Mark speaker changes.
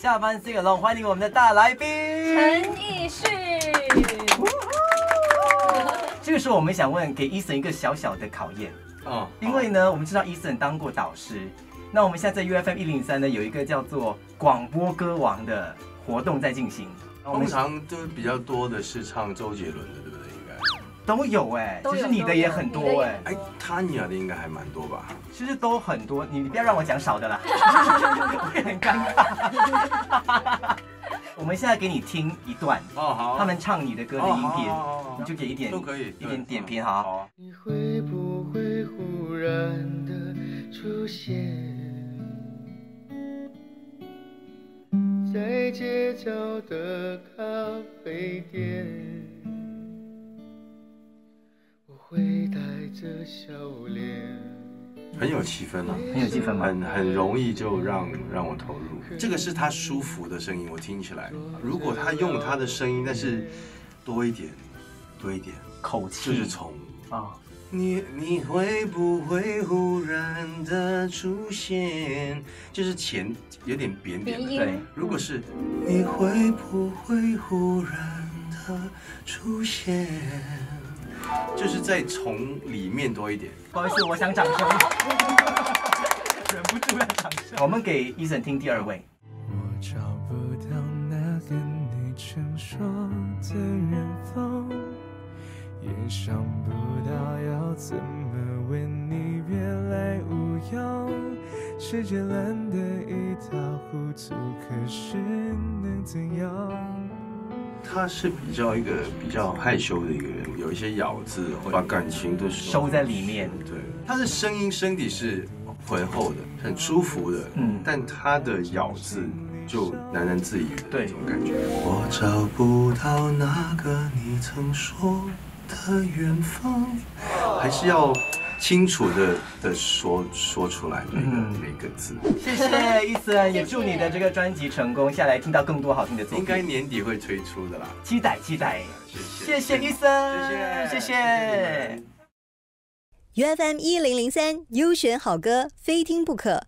Speaker 1: 下班 sing along，欢迎我们的大来宾
Speaker 2: 陈奕迅。
Speaker 1: 这个时候我们想问，给 Eason 一个小小的考验，
Speaker 3: 哦，
Speaker 1: 因为呢，我们知道 Eason 当过导师，那我们现在在 UFM 一零三呢有一个叫做广播歌王的活动在进行，我
Speaker 3: 通
Speaker 1: 们
Speaker 3: 常都比较多的是唱周杰伦的。
Speaker 1: 都有哎，其实你的也很多哎，
Speaker 3: 哎，Tanya 的应该还蛮多吧？
Speaker 1: 其实都很多，你你不要让我讲少的啦，会很尴尬。我们现在给你听一段，
Speaker 3: 哦，好
Speaker 1: 他们唱你的歌的音频，
Speaker 3: 哦
Speaker 1: 你就给一点
Speaker 3: 都可以
Speaker 1: 一点点评哈。
Speaker 4: 你会不会忽然的出现在街角的咖啡店？
Speaker 3: 很有气氛啊，
Speaker 1: 很有气氛吗？
Speaker 3: 很很容易就让让我投入。这个是他舒服的声音，我听起来。如果他用他的声音，但是多一点，多一点，
Speaker 1: 口气就
Speaker 3: 是从
Speaker 1: 啊，
Speaker 3: 你你会不会忽然的出现？就是前有点扁扁的。
Speaker 1: 对，
Speaker 3: 如果是你会不会忽然的出现？就是再从里面多一点。
Speaker 1: 不好意思，我想掌声，忍不住要掌声。我们给 Eason 听第二位，
Speaker 4: 我找不到那跟你曾说的远方，也想不到要怎么问你别来无恙。世界烂得一塌糊涂，可是能怎样？
Speaker 3: 他是比较一个比较害羞的一个人，有一些咬字会把感情都
Speaker 1: 收在里面。
Speaker 3: 对，他的声音身体是浑厚的，很舒服的，
Speaker 1: 嗯。
Speaker 3: 嗯，但他的咬字就喃喃自语的
Speaker 1: 对
Speaker 3: 那种感觉。我找不到那个你曾说的远方，还是要清楚的的说说出来每个、
Speaker 1: 嗯
Speaker 3: 每个字。
Speaker 1: 谢谢 Eason，也祝你的这个专辑成功，下来听到更多好听的作
Speaker 3: 应该，年底会推出的啦。
Speaker 1: 期待期待。
Speaker 3: 谢谢
Speaker 1: 谢谢 Eason，谢
Speaker 3: 谢谢
Speaker 1: 谢。
Speaker 5: U F M 一零零三优选好歌，非听不可。